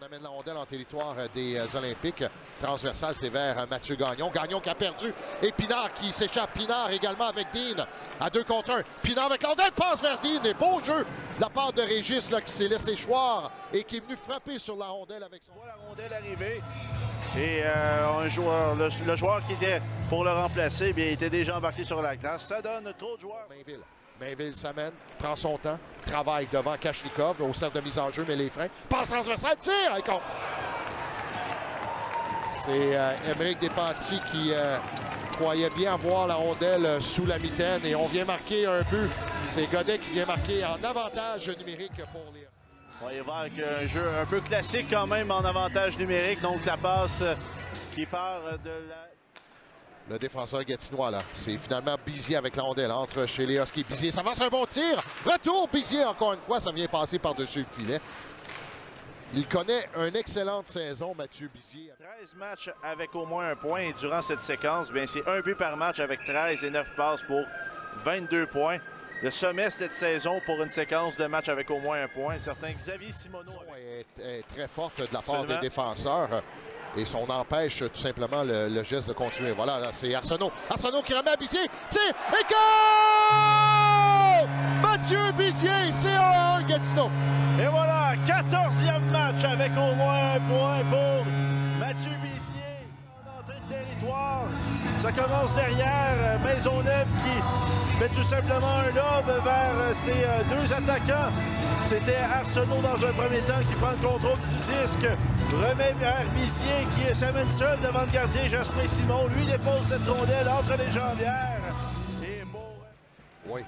On amène la rondelle en territoire des euh, Olympiques. Transversal, c'est vers euh, Mathieu Gagnon. Gagnon qui a perdu. Et Pinard qui s'échappe. Pinard également avec Dean à deux contre un. Pinard avec la rondelle, passe vers Dean. Et beau jeu de la part de Régis là, qui s'est laissé choir et qui est venu frapper sur la rondelle avec son... La rondelle arriver. Et euh, un joueur, le, le joueur qui était pour le remplacer, bien, il était déjà embarqué sur la glace. Ça donne trop de joueurs. Mainville. Mainville s'amène, prend son temps, travaille devant Kachnikov au centre de mise en jeu, mais les freins. Passe transversale, tire, et compte. C'est euh, Émeric qui euh, croyait bien voir la rondelle euh, sous la mitaine et on vient marquer un but. C'est Godet qui vient marquer en avantage numérique pour les... On va y voir un jeu un peu classique quand même en avantage numérique. Donc la passe euh, qui part de la... Le défenseur gatinois, là. C'est finalement Bizier avec la rondelle entre chez Léoski et Bizier. Ça avance un bon tir. Retour Bizier encore une fois. Ça vient passer par-dessus le filet. Il connaît une excellente saison, Mathieu Bizier. 13 matchs avec au moins un point. Et durant cette séquence, bien, c'est un but par match avec 13 et 9 passes pour 22 points. Le sommet cette saison pour une séquence de matchs avec au moins un point. Un certain Xavier Simoneau. est, est très forte de la part Absolument. des défenseurs. Et on empêche tout simplement le, geste de continuer. Voilà, là, c'est Arsenault. Arsenault qui remet à Bizier. Tire et! Mathieu Bizier, c'est 1-1 Gatineau. Et voilà, 14e match avec au moins un point pour Mathieu territoire. Ça commence derrière euh, Maisonneuve qui met tout simplement un lobe vers euh, ses euh, deux attaquants. C'était Arsenault dans un premier temps qui prend le contrôle du disque, remet vers Bissier qui s'amène seul devant le gardien Jasmin Simon. Lui dépose cette rondelle entre les jambières. Et Oui.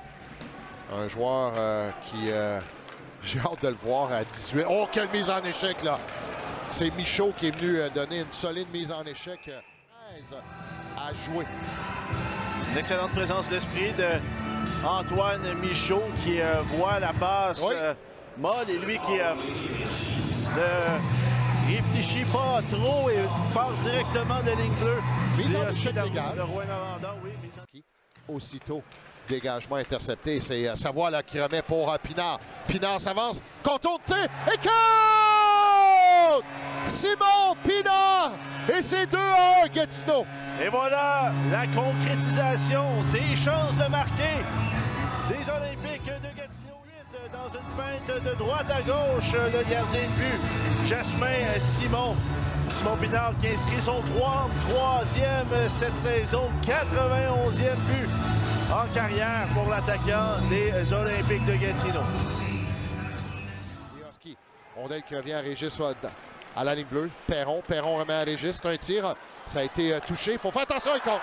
Un joueur euh, qui. J'ai hâte de le voir à 18. Oh, quelle mise en échec, là! C'est Michaud qui est venu donner une solide mise en échec. 13 à jouer. Une excellente présence d'esprit de Antoine Michaud qui euh, voit la passe Oui. euh, molle et lui qui euh, ne réfléchit pas trop et part directement de ligne bleue. Mise en d'Armand légale. Rouen-Noranda, oui, mise en- Qui, Aussitôt, dégagement intercepté. C'est Savoie là, qui remet pour Pinard. Pinard s'avance, contourne, et! Simon Pinard! Et c'est 2 à 1 Gatineau. Et voilà la concrétisation des chances de marquer des Olympiques de Gatineau 8 dans une feinte de droite à gauche. Le gardien de but, Jasmin Simon. Simon Pinard qui inscrit son 33e cette saison, 91e but en carrière pour l'attaquant des Olympiques de Gatineau. Rondelle qui revient à Régis à la ligne bleue. Perron. Perron remet à Régis. C'est un tir. Ça a été euh, touché. Il faut faire attention, il compte.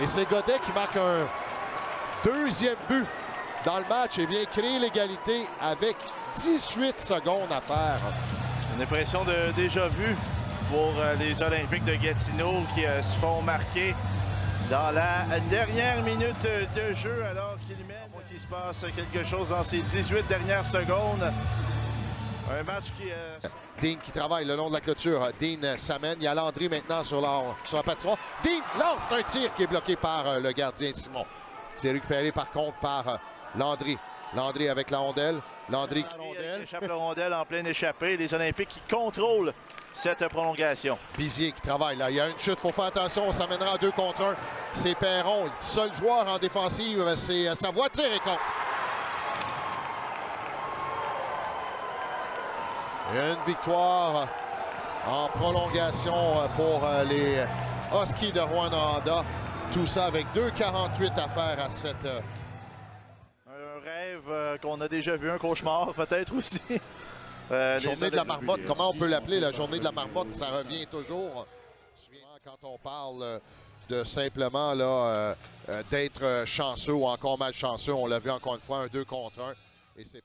Et c'est Godet qui marque un deuxième but dans le match et vient créer l'égalité avec 18 secondes à faire. Une impression de déjà vu pour euh, les Olympiques de Gatineau qui euh, se font marquer dans la dernière minute de jeu alors qu'ils mènent. Qu'il se passe quelque chose dans ces 18 dernières secondes. Un match qui... euh, Dean qui travaille le long de la clôture. Dean euh, s'amène. Il y a Landry maintenant sur la, sur la patinoire. Dean lance un tir qui est bloqué par euh, le gardien Simon. C'est récupéré par contre par euh, Landry. Landry avec la rondelle. Landry qui Landry échappe la rondelle en pleine échappée. Les Olympiques qui contrôlent cette prolongation. Bizier qui travaille là. Il y a une chute, il faut faire attention, on s'amènera à deux contre un. C'est Perron, le seul joueur en défensive, c'est euh, sa voiture et compte. Une victoire en prolongation pour euh, les Huskies de Rouen-Noranda. Tout ça avec 2,48 à faire à cette... euh, Un rêve euh, qu'on a déjà vu, un cauchemar peut-être aussi. Euh, journée de la marmotte, comment on peut l'appeler la journée de la marmotte, ça revient toujours. Quand on parle de simplement là euh, euh, d'être chanceux ou encore malchanceux, on l'a vu encore une fois un 2 contre 1 et c'est.